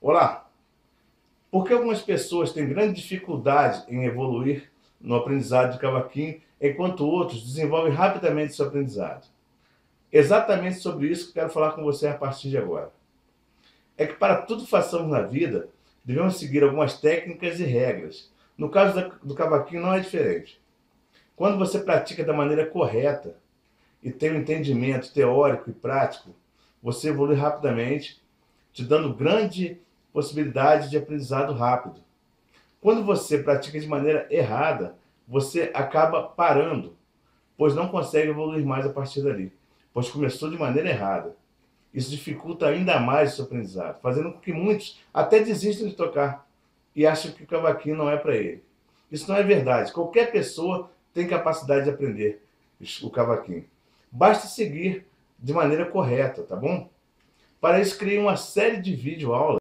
Olá! Por que algumas pessoas têm grande dificuldade em evoluir no aprendizado de cavaquinho, enquanto outros desenvolvem rapidamente seu aprendizado? Exatamente sobre isso que quero falar com você a partir de agora. É que para tudo que façamos na vida, devemos seguir algumas técnicas e regras. No caso do cavaquinho não é diferente. Quando você pratica da maneira correta e tem um entendimento teórico e prático, você evolui rapidamente, te dando grande possibilidade de aprendizado rápido. Quando você pratica de maneira errada, você acaba parando, pois não consegue evoluir mais a partir dali, pois começou de maneira errada. Isso dificulta ainda mais o seu aprendizado, fazendo com que muitos até desistam de tocar e acham que o cavaquinho não é para ele. Isso não é verdade. Qualquer pessoa tem capacidade de aprender o cavaquinho. Basta seguir de maneira correta, tá bom? Para isso, criei uma série de vídeo aulas